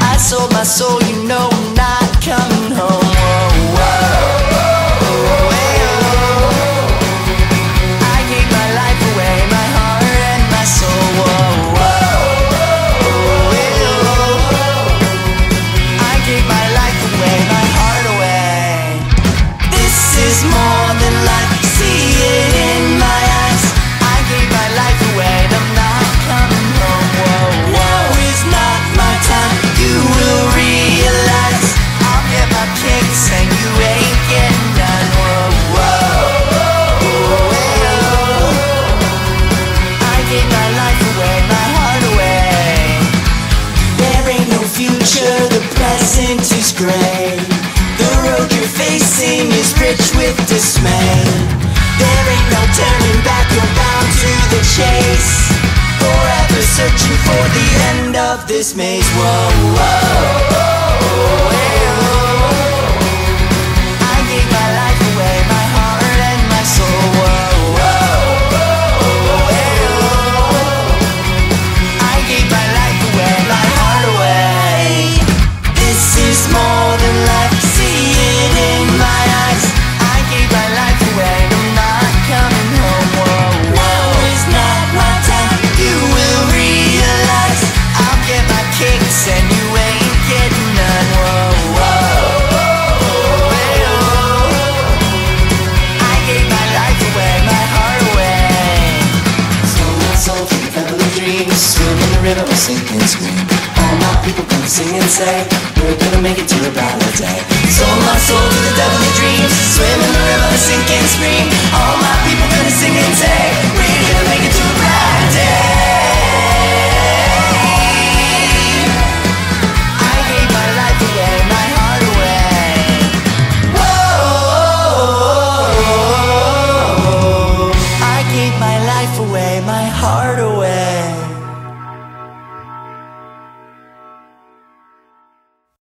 I sold my soul, you know. present is grey The road you're facing is rich with dismay There ain't no turning back, you're bound to the chase. Forever searching for the end of this maze. Whoa, whoa, whoa. riddle, sink and scream. All my people come sing and say, we're gonna make it to the brighter day. Sold my soul to the devil of dreams, swim in the river, sink and scream. All my